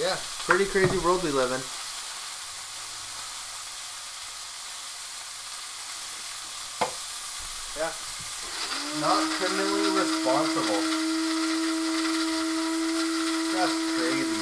Yeah, pretty crazy world we live in. Yeah. Not criminally responsible. That's crazy.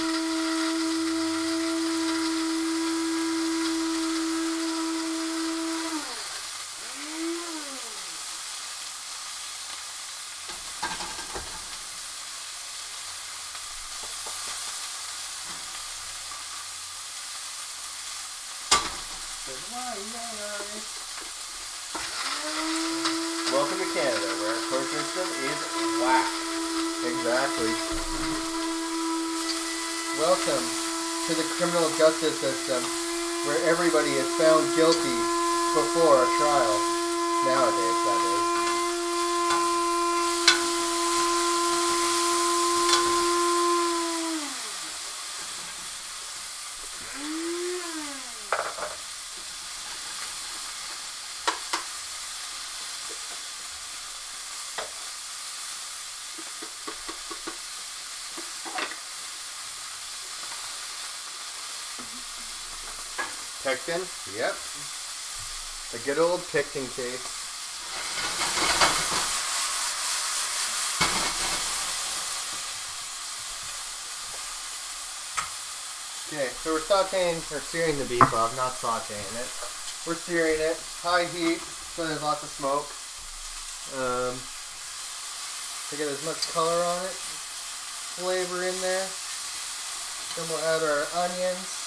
Welcome to Canada, where our court system is whack. Exactly. Welcome to the criminal justice system, where everybody is found guilty before a trial. Nowadays, is. Pectin? Yep. A good old Pickton case. Okay, so we're sauteing or searing the beef off, not sauteing it. We're searing it, high heat, so there's lots of smoke. Um, to get as much color on it, flavor in there. Then we'll add our onions,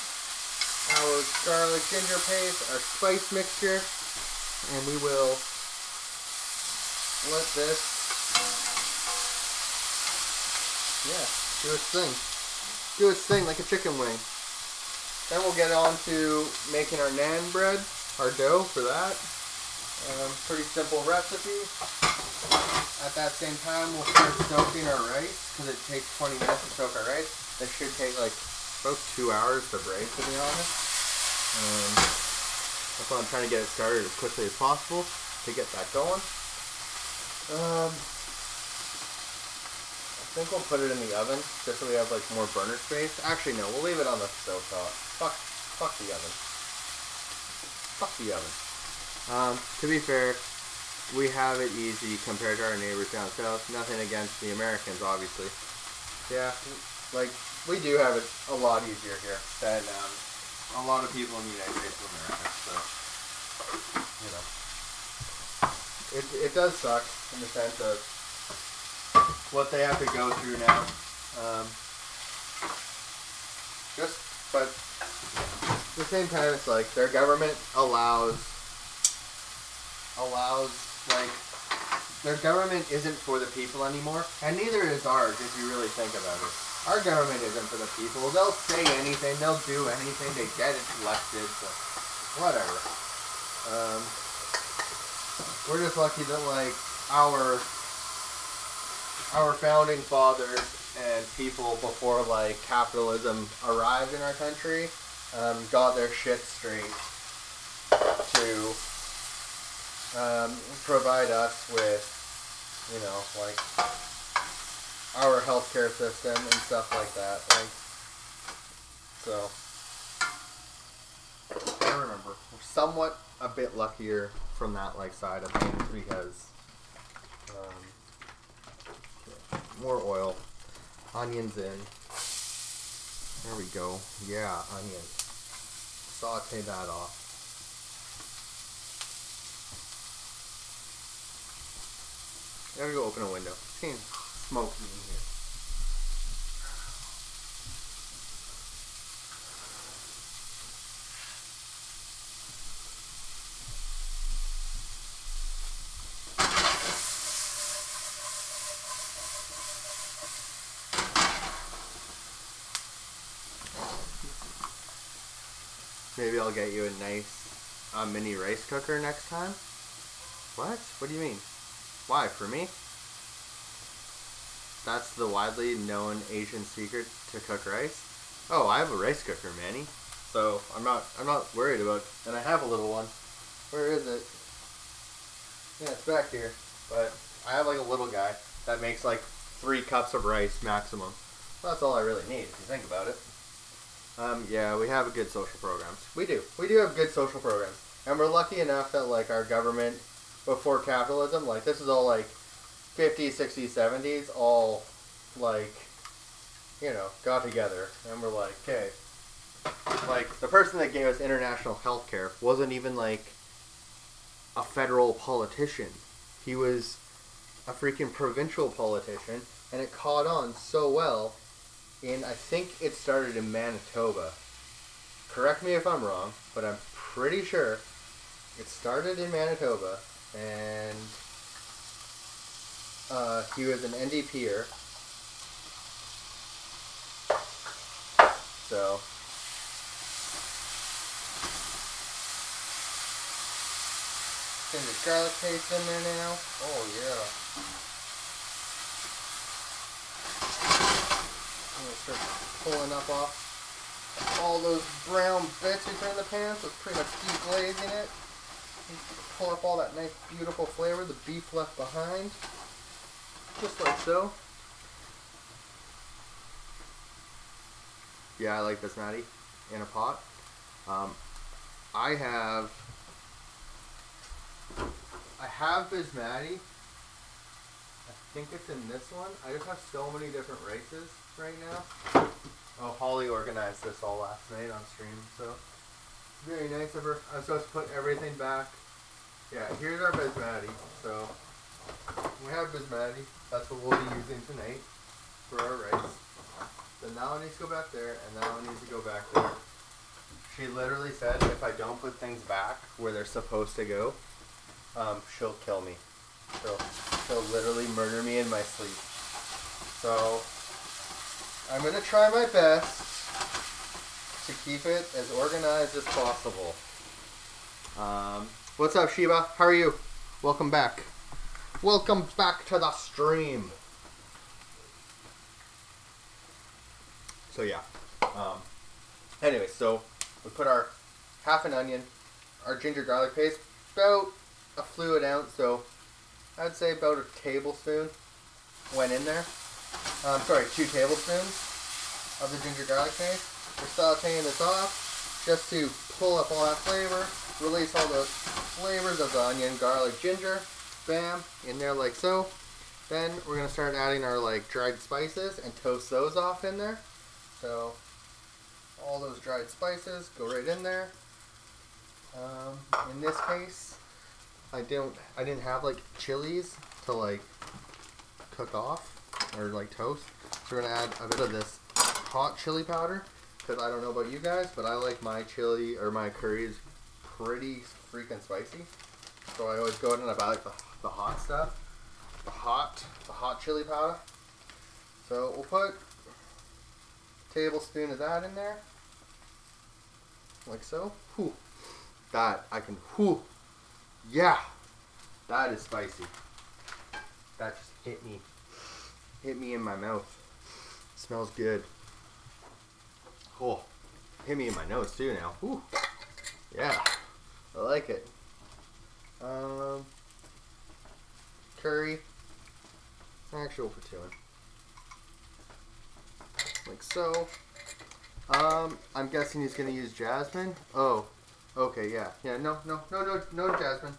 our garlic ginger paste, our spice mixture, and we will let this, yeah, do its thing. Do its thing like a chicken wing. Then we'll get on to making our naan bread, our dough for that. Um, pretty simple recipe. At that same time, we'll start soaking our rice because it takes 20 minutes to soak our rice. That should take like about two hours to break, to be honest. Um, that's why I'm trying to get it started as quickly as possible to get that going. Um, I think we'll put it in the oven just so we have like more burner space. Actually, no, we'll leave it on the stove top. Fuck, fuck the oven. Fuck the oven. Um, to be fair, we have it easy compared to our neighbors down south. Nothing against the Americans, obviously. Yeah, like we do have it a lot easier here than um, a lot of people in the United States of America. So, you know, it it does suck in the sense of what they have to go through now. Um, just, but at the same time, it's like their government allows allows like their government isn't for the people anymore, and neither is ours if you really think about it. Our government isn't for the people. They'll say anything, they'll do anything to get elected, so whatever. Um, we're just lucky that like our our founding fathers and people before like capitalism arrived in our country um, got their shit straight to um, provide us with, you know, like our healthcare system and stuff like that. Like, so I remember we're somewhat a bit luckier from that like side of things because um, more oil, onions in. There we go. Yeah, onions. Saute that off. I gotta go open a window. It's getting smoky in here. Maybe I'll get you a nice uh, mini rice cooker next time. What? What do you mean? Why? For me? That's the widely known Asian secret to cook rice. Oh, I have a rice cooker, Manny. So I'm not I'm not worried about and I have a little one. Where is it? Yeah, it's back here. But I have like a little guy that makes like three cups of rice maximum. That's all I really need if you think about it. Um, yeah, we have a good social programs. We do. We do have good social programs. And we're lucky enough that, like, our government, before capitalism, like, this is all, like, 50s, 60s, 70s, all, like, you know, got together. And we're like, okay. Like, the person that gave us international health care wasn't even, like, a federal politician. He was a freaking provincial politician, and it caught on so well in, I think it started in Manitoba. Correct me if I'm wrong, but I'm pretty sure it started in Manitoba, and uh, he was an NDPer. So, ginger garlic paste in there now. Oh yeah. I'm gonna pulling up off all those brown bits we put in the pan, so it's pretty much deglazing it. Pull up all that nice, beautiful flavor, the beef left behind, just like so. Yeah, I like this natty in a pot. Um, I have I have basmati. I think it's in this one. I just have so many different races right now. Oh, Holly organized this all last night on stream, so very nice of her. I'm supposed to put everything back. Yeah, here's our basmati. So we have basmati. That's what we'll be using tonight for our rice. Then that one needs to go back there, and that one needs to go back there. She literally said if I don't put things back where they're supposed to go, um, she'll kill me. She'll, she'll literally murder me in my sleep. So, I'm going to try my best to keep it as organized as possible. Um, what's up, Sheba? How are you? Welcome back. Welcome back to the stream. So yeah. Um, anyway, so we put our half an onion, our ginger garlic paste, about a fluid ounce, so I'd say about a tablespoon went in there. Um, sorry, two tablespoons of the ginger garlic paste. We're sauteing this off just to pull up all that flavor, release all those flavors of the onion, garlic, ginger. Bam, in there like so. Then we're gonna start adding our like dried spices and toast those off in there. So all those dried spices go right in there. Um, in this case, I don't I didn't have like chilies to like cook off or like toast. So we're gonna add a bit of this hot chili powder because I don't know about you guys, but I like my chili or my curries pretty freaking spicy. So I always go in and I buy like the, the hot stuff, the hot the hot chili powder. So we'll put a tablespoon of that in there, like so. Whew. That I can. Whew. Yeah, that is spicy. That just hit me, hit me in my mouth. Smells good. Oh, hit me in my nose too now. Whew. Yeah, I like it. Um, curry. Actual two. Like so. Um, I'm guessing he's gonna use jasmine. Oh, okay, yeah, yeah. No, no, no, no, no jasmine.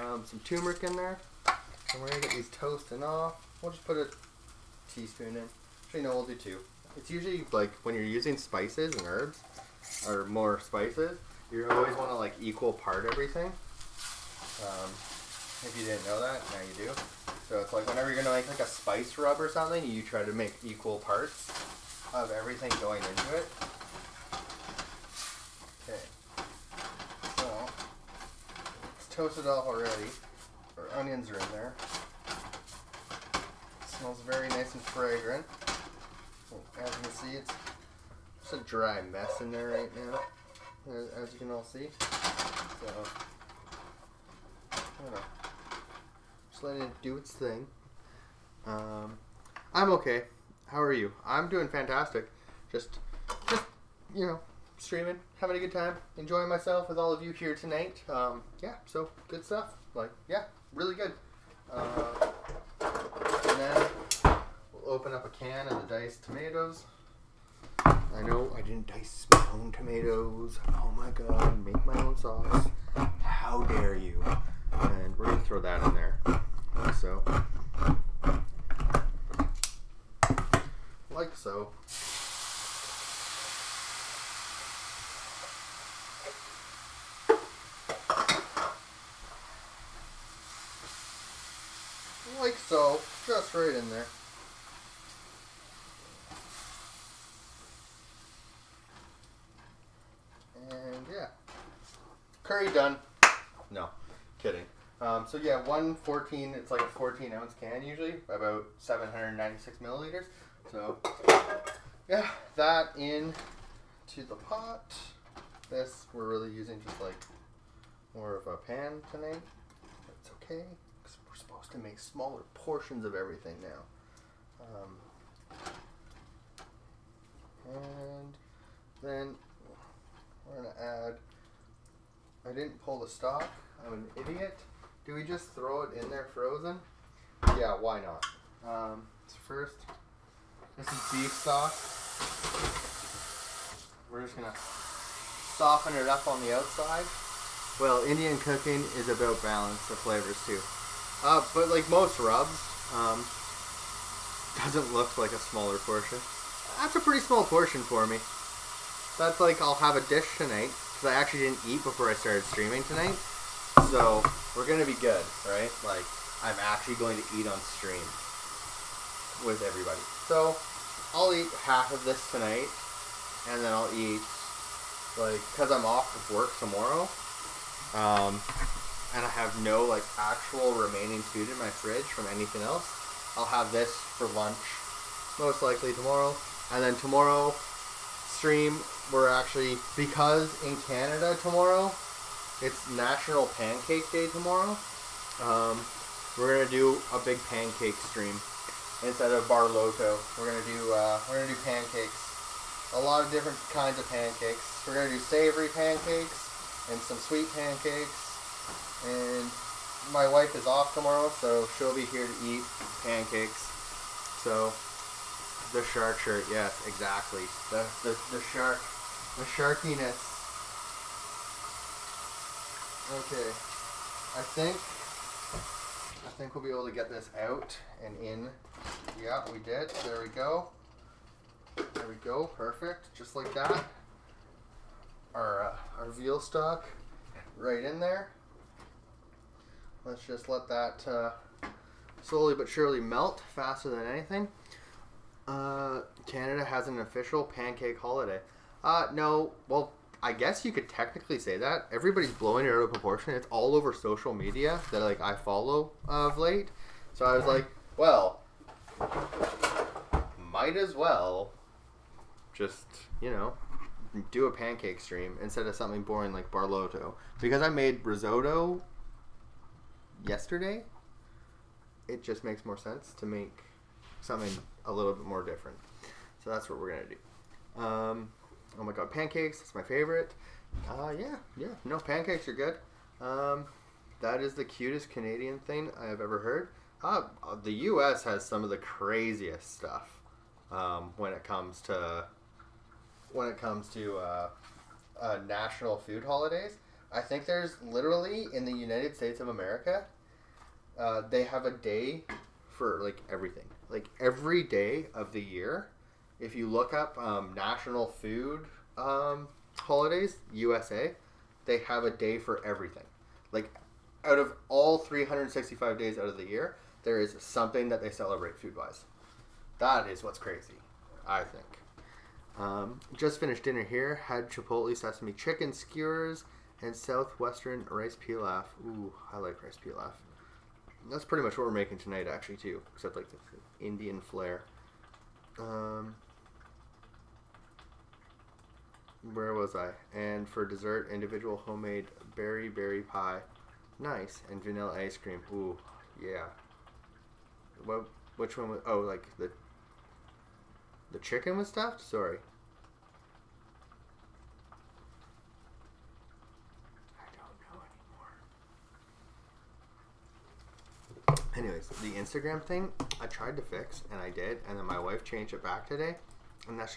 Um, some turmeric in there. And we're gonna get these toasting off. We'll just put a teaspoon in. Actually, no, we'll do two. It's usually like when you're using spices and herbs, or more spices, you always want to like equal part everything. Um, if you didn't know that, now you do. So it's like whenever you're gonna make like a spice rub or something, you try to make equal parts of everything going into it. Okay. So it's toasted off already. Our onions are in there. Smells very nice and fragrant. As you can see, it's just a dry mess in there right now, as, you can all see. So, I don't know. Just letting it do its thing. Um, I'm okay. How are you? I'm doing fantastic. Just, just you know, streaming, having a good time, enjoying myself with all of you here tonight. Um, yeah, so good stuff. Like, yeah, really good. Uh, open up a can of the diced tomatoes. I know I didn't dice my own tomatoes. Oh my god, make my own sauce. How dare you? And we're gonna throw that in there. Like so. Like so. Like so. Just right in there. And yeah. Curry done. No, kidding. Um, so yeah, one 14, it's like a 14 ounce can usually, about 796 milliliters. So yeah, that in to the pot. This we're really using just like more of a pan tonight. That's okay, because we're supposed to make smaller portions of everything now. Um, and then we're gonna add. I didn't pull the stock. I'm an idiot. Do we just throw it in there frozen? Yeah, why not? Um, so first, this is beef stock. We're just gonna soften it up on the outside. Well, Indian cooking is about balance of flavors too. Uh, but like most rubs, um, doesn't look like a smaller portion. That's a pretty small portion for me. That's like I'll have a dish tonight because I actually didn't eat before I started streaming tonight. So we're gonna be good, right? Like I'm actually going to eat on stream with everybody. So I'll eat half of this tonight, and then I'll eat like because I'm off of work tomorrow, um, and I have no like actual remaining food in my fridge from anything else. I'll have this for lunch, most likely tomorrow, and then tomorrow stream we're actually because in Canada tomorrow it's National Pancake Day tomorrow. Um, we're gonna do a big pancake stream instead of barloto. We're gonna do uh, we're gonna do pancakes. A lot of different kinds of pancakes. We're gonna do savory pancakes and some sweet pancakes. And my wife is off tomorrow, so she'll be here to eat pancakes. So the shark shirt, yes, exactly. The the, the shark, the sharkiness. Okay, I think I think we'll be able to get this out and in. Yeah, we did. There we go. There we go. Perfect. Just like that. Our uh, our veal stock right in there. Let's just let that uh, slowly but surely melt faster than anything. Uh, Canada has an official pancake holiday. Uh, no, well, I guess you could technically say that. Everybody's blowing it out of proportion. It's all over social media that like I follow of late. So I was like, well, might as well just you know do a pancake stream instead of something boring like barloto because I made risotto yesterday. It just makes more sense to make something a little bit more different. So that's what we're gonna do. Um, oh my god, pancakes! That's my favorite. Uh, yeah, yeah. No, pancakes are good. Um, that is the cutest Canadian thing I have ever heard. Uh, the U.S. has some of the craziest stuff um, when it comes to when it comes to uh, uh, national food holidays. I think there's literally in the United States of America, uh, they have a day for like everything. Like every day of the year, if you look up um, national food um, holidays, USA, they have a day for everything. Like out of all 365 days out of the year, there is something that they celebrate food wise. That is what's crazy, I think. Um, just finished dinner here. Had chipotle sesame chicken skewers and southwestern rice pilaf. Ooh, I like rice pilaf. That's pretty much what we're making tonight, actually, too, except like the Indian flair. Um, where was I? And for dessert, individual homemade berry berry pie. Nice. And vanilla ice cream. Ooh, yeah. What? Which one was? Oh, like the the chicken was stuffed. Sorry. I don't know anymore. Anyways, the Instagram thing I tried to fix and I did, and then my wife changed it back today, and that's